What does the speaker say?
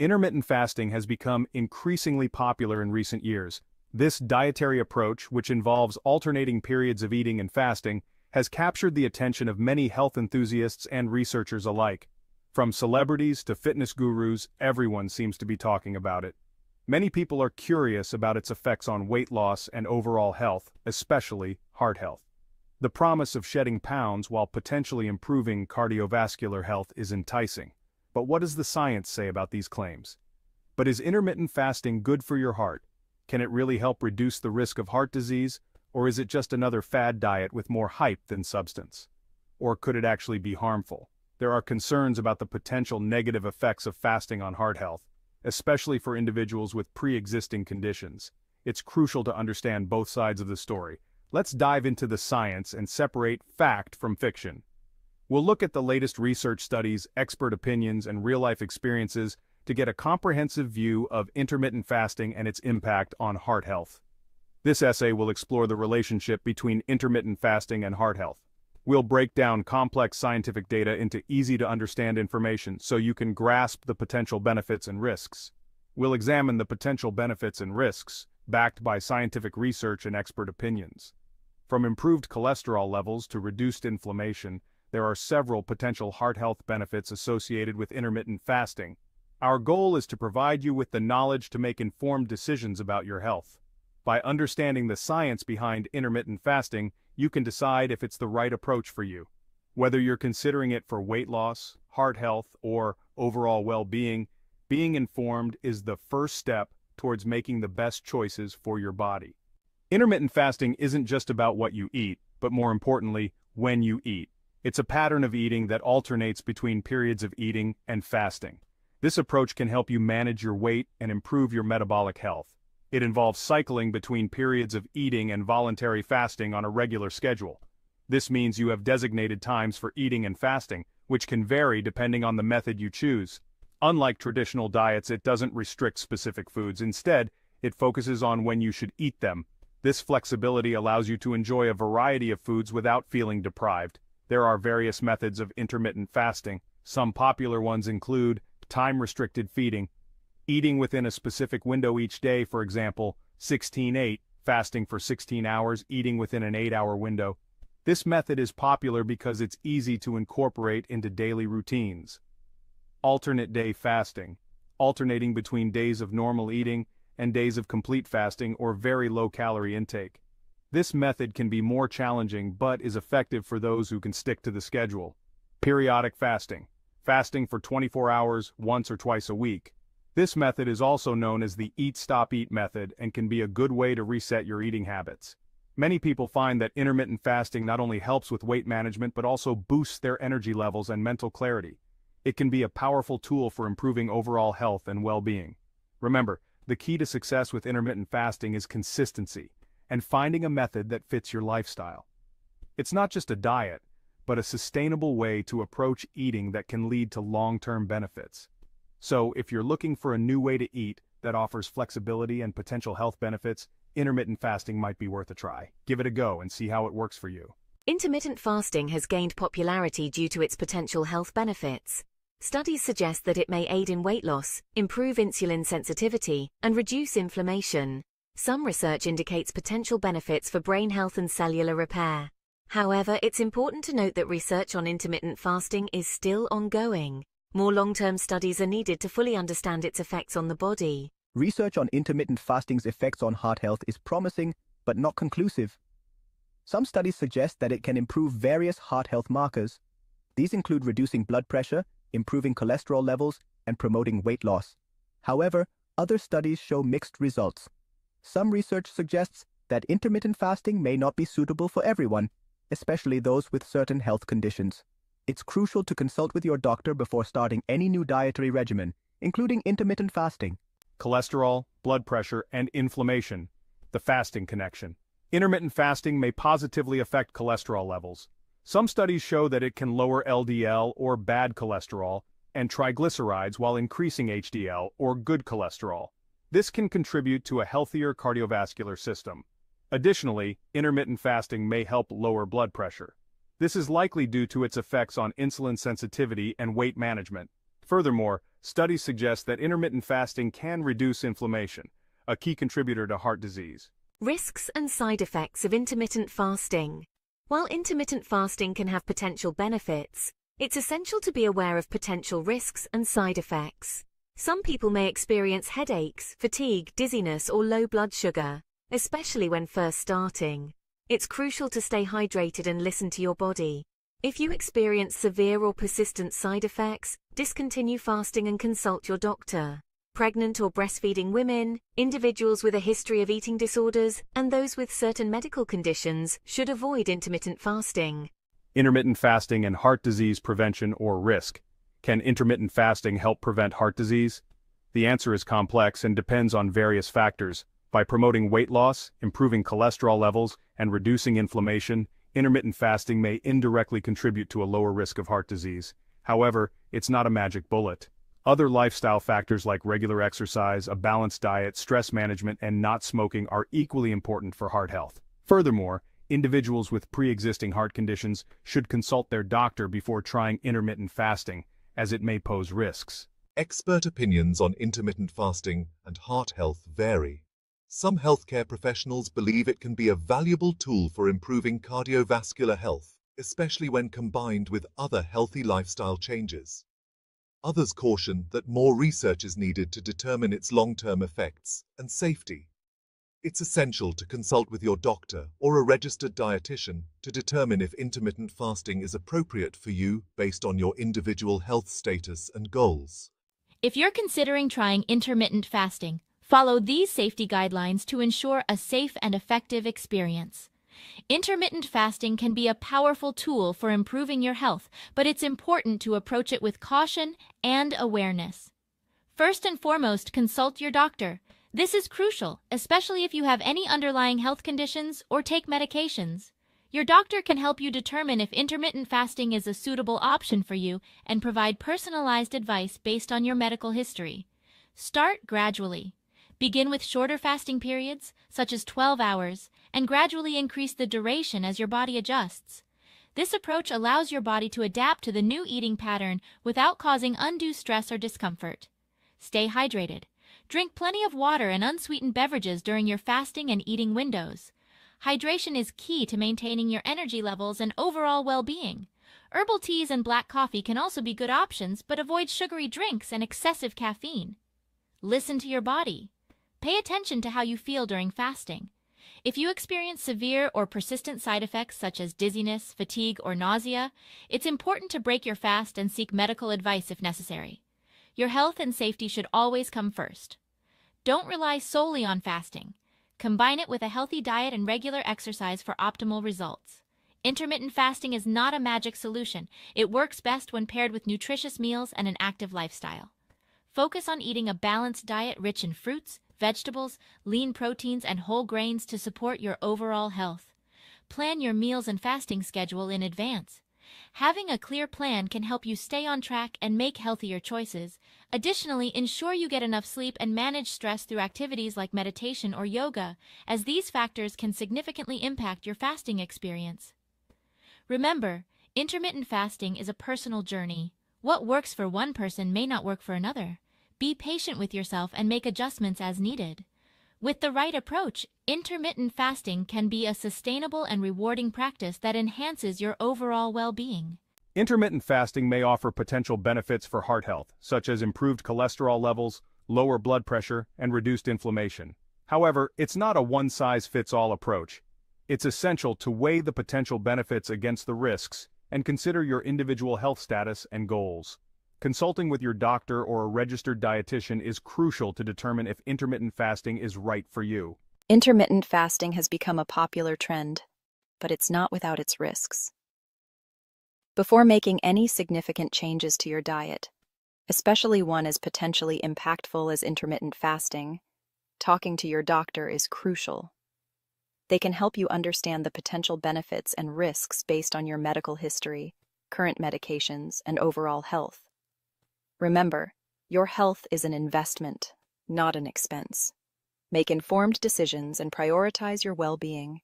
Intermittent fasting has become increasingly popular in recent years. This dietary approach, which involves alternating periods of eating and fasting, has captured the attention of many health enthusiasts and researchers alike. From celebrities to fitness gurus, everyone seems to be talking about it. Many people are curious about its effects on weight loss and overall health, especially heart health. The promise of shedding pounds while potentially improving cardiovascular health is enticing. But what does the science say about these claims? But is intermittent fasting good for your heart? Can it really help reduce the risk of heart disease, or is it just another fad diet with more hype than substance? Or could it actually be harmful? There are concerns about the potential negative effects of fasting on heart health, especially for individuals with pre-existing conditions. It's crucial to understand both sides of the story. Let's dive into the science and separate fact from fiction. We'll look at the latest research studies, expert opinions, and real-life experiences to get a comprehensive view of intermittent fasting and its impact on heart health. This essay will explore the relationship between intermittent fasting and heart health. We'll break down complex scientific data into easy-to-understand information so you can grasp the potential benefits and risks. We'll examine the potential benefits and risks, backed by scientific research and expert opinions. From improved cholesterol levels to reduced inflammation, there are several potential heart health benefits associated with intermittent fasting. Our goal is to provide you with the knowledge to make informed decisions about your health. By understanding the science behind intermittent fasting, you can decide if it's the right approach for you. Whether you're considering it for weight loss, heart health, or overall well-being, being informed is the first step towards making the best choices for your body. Intermittent fasting isn't just about what you eat, but more importantly, when you eat. It's a pattern of eating that alternates between periods of eating and fasting. This approach can help you manage your weight and improve your metabolic health. It involves cycling between periods of eating and voluntary fasting on a regular schedule. This means you have designated times for eating and fasting, which can vary depending on the method you choose. Unlike traditional diets it doesn't restrict specific foods, instead, it focuses on when you should eat them. This flexibility allows you to enjoy a variety of foods without feeling deprived. There are various methods of intermittent fasting. Some popular ones include time-restricted feeding, Eating within a specific window each day, for example, 16-8, fasting for 16 hours, eating within an 8-hour window. This method is popular because it's easy to incorporate into daily routines. Alternate day fasting, alternating between days of normal eating and days of complete fasting or very low-calorie intake. This method can be more challenging but is effective for those who can stick to the schedule. Periodic fasting, fasting for 24 hours once or twice a week. This method is also known as the eat-stop-eat method and can be a good way to reset your eating habits. Many people find that intermittent fasting not only helps with weight management but also boosts their energy levels and mental clarity. It can be a powerful tool for improving overall health and well-being. Remember, the key to success with intermittent fasting is consistency and finding a method that fits your lifestyle. It's not just a diet, but a sustainable way to approach eating that can lead to long-term benefits. So if you're looking for a new way to eat that offers flexibility and potential health benefits, intermittent fasting might be worth a try. Give it a go and see how it works for you. Intermittent fasting has gained popularity due to its potential health benefits. Studies suggest that it may aid in weight loss, improve insulin sensitivity, and reduce inflammation. Some research indicates potential benefits for brain health and cellular repair. However, it's important to note that research on intermittent fasting is still ongoing. More long-term studies are needed to fully understand its effects on the body. Research on intermittent fasting's effects on heart health is promising, but not conclusive. Some studies suggest that it can improve various heart health markers. These include reducing blood pressure, improving cholesterol levels, and promoting weight loss. However, other studies show mixed results. Some research suggests that intermittent fasting may not be suitable for everyone, especially those with certain health conditions. It's crucial to consult with your doctor before starting any new dietary regimen, including intermittent fasting. Cholesterol, blood pressure, and inflammation. The fasting connection. Intermittent fasting may positively affect cholesterol levels. Some studies show that it can lower LDL or bad cholesterol and triglycerides while increasing HDL or good cholesterol. This can contribute to a healthier cardiovascular system. Additionally, intermittent fasting may help lower blood pressure. This is likely due to its effects on insulin sensitivity and weight management. Furthermore, studies suggest that intermittent fasting can reduce inflammation, a key contributor to heart disease. Risks and side effects of intermittent fasting. While intermittent fasting can have potential benefits, it's essential to be aware of potential risks and side effects. Some people may experience headaches, fatigue, dizziness, or low blood sugar, especially when first starting. It's crucial to stay hydrated and listen to your body. If you experience severe or persistent side effects, discontinue fasting and consult your doctor. Pregnant or breastfeeding women, individuals with a history of eating disorders, and those with certain medical conditions should avoid intermittent fasting. Intermittent fasting and heart disease prevention or risk. Can intermittent fasting help prevent heart disease? The answer is complex and depends on various factors. By promoting weight loss, improving cholesterol levels, and reducing inflammation, intermittent fasting may indirectly contribute to a lower risk of heart disease. However, it's not a magic bullet. Other lifestyle factors like regular exercise, a balanced diet, stress management, and not smoking are equally important for heart health. Furthermore, individuals with pre-existing heart conditions should consult their doctor before trying intermittent fasting, as it may pose risks. Expert opinions on intermittent fasting and heart health vary. Some healthcare professionals believe it can be a valuable tool for improving cardiovascular health, especially when combined with other healthy lifestyle changes. Others caution that more research is needed to determine its long-term effects and safety. It's essential to consult with your doctor or a registered dietitian to determine if intermittent fasting is appropriate for you based on your individual health status and goals. If you're considering trying intermittent fasting, Follow these safety guidelines to ensure a safe and effective experience. Intermittent fasting can be a powerful tool for improving your health, but it's important to approach it with caution and awareness. First and foremost, consult your doctor. This is crucial, especially if you have any underlying health conditions or take medications. Your doctor can help you determine if intermittent fasting is a suitable option for you and provide personalized advice based on your medical history. Start gradually. Begin with shorter fasting periods, such as 12 hours, and gradually increase the duration as your body adjusts. This approach allows your body to adapt to the new eating pattern without causing undue stress or discomfort. Stay hydrated. Drink plenty of water and unsweetened beverages during your fasting and eating windows. Hydration is key to maintaining your energy levels and overall well-being. Herbal teas and black coffee can also be good options, but avoid sugary drinks and excessive caffeine. Listen to your body. Pay attention to how you feel during fasting. If you experience severe or persistent side effects such as dizziness, fatigue, or nausea, it's important to break your fast and seek medical advice if necessary. Your health and safety should always come first. Don't rely solely on fasting. Combine it with a healthy diet and regular exercise for optimal results. Intermittent fasting is not a magic solution. It works best when paired with nutritious meals and an active lifestyle. Focus on eating a balanced diet rich in fruits, vegetables, lean proteins, and whole grains to support your overall health. Plan your meals and fasting schedule in advance. Having a clear plan can help you stay on track and make healthier choices. Additionally, ensure you get enough sleep and manage stress through activities like meditation or yoga, as these factors can significantly impact your fasting experience. Remember, intermittent fasting is a personal journey. What works for one person may not work for another. Be patient with yourself and make adjustments as needed. With the right approach, intermittent fasting can be a sustainable and rewarding practice that enhances your overall well-being. Intermittent fasting may offer potential benefits for heart health, such as improved cholesterol levels, lower blood pressure, and reduced inflammation. However, it's not a one-size-fits-all approach. It's essential to weigh the potential benefits against the risks and consider your individual health status and goals. Consulting with your doctor or a registered dietitian is crucial to determine if intermittent fasting is right for you. Intermittent fasting has become a popular trend, but it's not without its risks. Before making any significant changes to your diet, especially one as potentially impactful as intermittent fasting, talking to your doctor is crucial. They can help you understand the potential benefits and risks based on your medical history, current medications, and overall health. Remember, your health is an investment, not an expense. Make informed decisions and prioritize your well being.